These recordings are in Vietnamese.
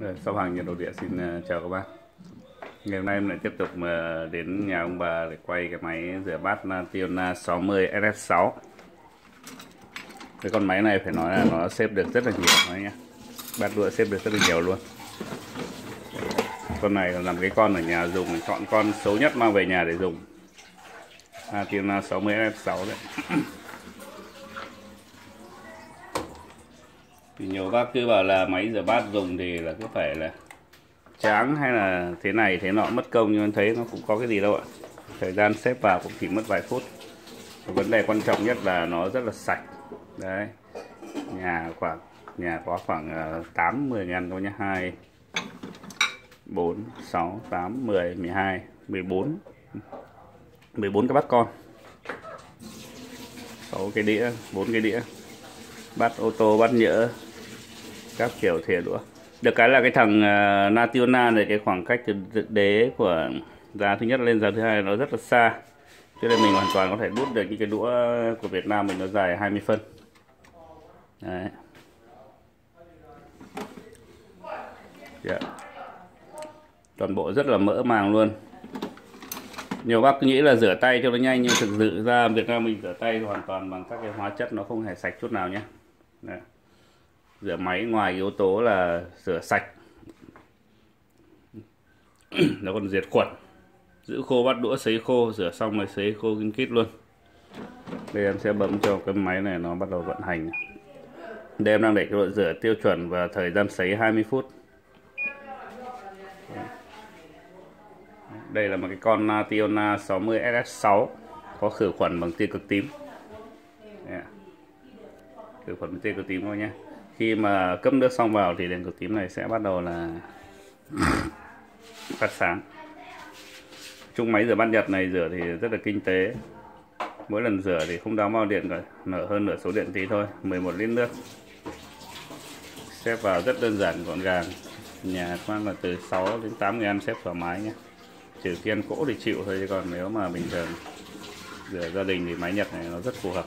Rồi, hàng nhiệt độ địa xin ờ, chào các bạn. Ngày hôm nay em lại tiếp tục ờ, đến nhà ông bà để quay cái máy rửa bát Tiona 60 SS6 Cái con máy này phải nói là nó xếp được rất là nhiều đấy nhá Bát đũa xếp được rất là nhiều luôn. Con này là làm cái con ở nhà dùng Chọn con xấu nhất mang về nhà để dùng. Tiona 60 SS6 đấy. thì nhiều bác cứ bảo là máy rửa bát dùng thì là cứ phải là tráng hay là thế này thế nọ mất công. Nhưng em thấy nó cũng có cái gì đâu ạ. Thời gian xếp vào cũng chỉ mất vài phút. Vấn đề quan trọng nhất là nó rất là sạch. Đấy. Nhà khoảng nhà có khoảng ờ, tám mười ngàn thôi nhé hai bốn sáu tám mười mười hai mười bốn. mười bốn cái bát con. Sáu cái đĩa bốn cái đĩa. Bát ô tô bát nhựa các kiểu thìa đũa. Được cái là cái thằng uh, Nationa này cái khoảng cách từ đế của giá thứ nhất lên giá thứ hai nó rất là xa. Cho nên mình hoàn toàn có thể đút được những cái đũa của Việt Nam mình nó dài 20 phân. Đấy. Yeah. Toàn bộ rất là mỡ màng luôn. Nhiều bác nghĩ là rửa tay cho nó nhanh nhưng thực sự ra Việt Nam mình rửa tay hoàn toàn bằng các cái hóa chất nó không hề sạch chút nào nhé. Đấy rửa máy ngoài yếu tố là rửa sạch. Nó còn diệt khuẩn. Giữ khô bắt đũa, sấy khô, rửa xong rồi sấy khô kinh kít luôn. Đây, em sẽ bấm cho cái máy này nó bắt đầu vận hành. Đây, em đang để cái độ rửa tiêu chuẩn và thời gian sấy 20 phút. Đây là một cái con Tiona 60 SS6 có khử khuẩn bằng tia cực tím. Khử khuẩn bằng tia cực tím thôi nhé khi mà cấp nước xong vào thì đèn cực tím này sẽ bắt đầu là phát sáng. Chung máy rửa bát nhật này rửa thì rất là kinh tế. Mỗi lần rửa thì không đáng bao điện cả, nở hơn nửa số điện tí thôi 11 lít nước. Xếp vào rất đơn giản, gọn gàng. Nhà khoan là từ 6 đến 8 người ăn xếp thoải mái nhé. Trừ kiên cỗ thì chịu thôi, chứ còn nếu mà bình thường rửa gia đình thì máy nhật này nó rất phù hợp,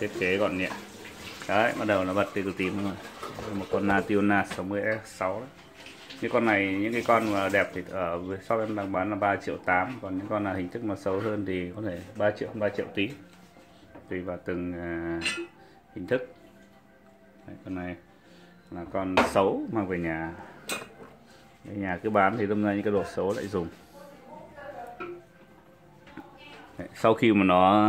thiết kế gọn nhẹ đấy bắt đầu nó bật từ tím rồi. Một con Nationa 60S6 đấy. những con này những cái con mà đẹp thì ở shop em đang bán là 3 triệu 8 còn những con là hình thức mà xấu hơn thì có thể 3 triệu 3 triệu tí. Tùy vào từng uh, hình thức. Đấy, con này là con xấu mang về nhà. Về nhà cứ bán thì đâm ra những cái đồ xấu lại dùng. Đấy, sau khi mà nó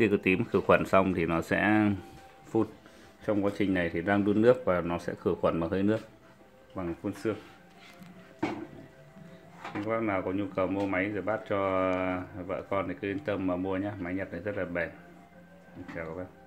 tia cực tím khử khuẩn xong thì nó sẽ phun. Trong quá trình này thì đang đun nước và nó sẽ khử khuẩn bằng hơi nước, bằng phun xương. Các bác nào có nhu cầu mua máy rửa bát cho vợ con thì cứ yên tâm mà mua nhé máy nhật này rất là bền. Chào các bác.